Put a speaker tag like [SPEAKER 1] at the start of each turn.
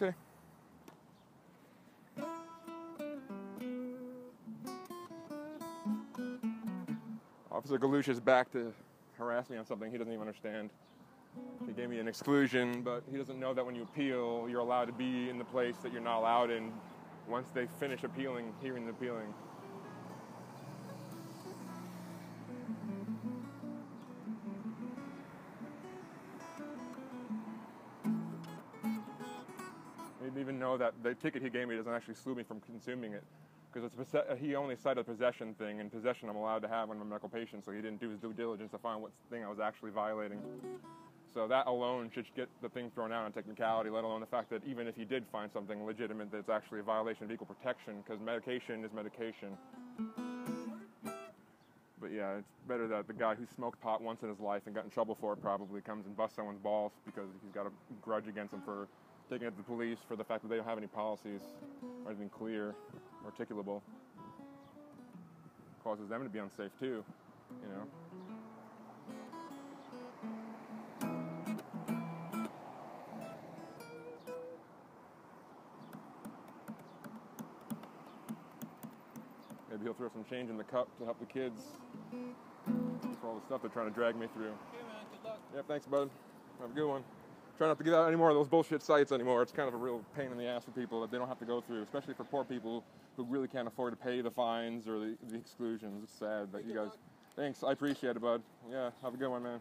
[SPEAKER 1] Okay. Officer Galusha is back to harass me on something he doesn't even understand. He gave me an exclusion, but he doesn't know that when you appeal, you're allowed to be in the place that you're not allowed in once they finish appealing, hearing the appealing. Even know that the ticket he gave me doesn't actually exclude me from consuming it. Because it's uh, he only cited the possession thing, and possession I'm allowed to have when I'm a medical patient, so he didn't do his due diligence to find what thing I was actually violating. So that alone should get the thing thrown out on technicality, let alone the fact that even if he did find something legitimate, that's actually a violation of equal protection, because medication is medication. But yeah, it's better that the guy who smoked pot once in his life and got in trouble for it probably comes and busts someone's balls because he's got a grudge against him for taking it to the police for the fact that they don't have any policies or anything clear, articulable. Causes them to be unsafe too, you know. Maybe he'll throw some change in the cup to help the kids for all the stuff they're trying to drag me through.
[SPEAKER 2] Okay, man. Good luck.
[SPEAKER 1] Yeah, thanks, bud. Have a good one. Try not to give out any more of those bullshit cites anymore. It's kind of a real pain in the ass for people that they don't have to go through, especially for poor people who really can't afford to pay the fines or the, the exclusions. It's sad that you guys. Thanks, I appreciate it, bud. Yeah, have a good one, man.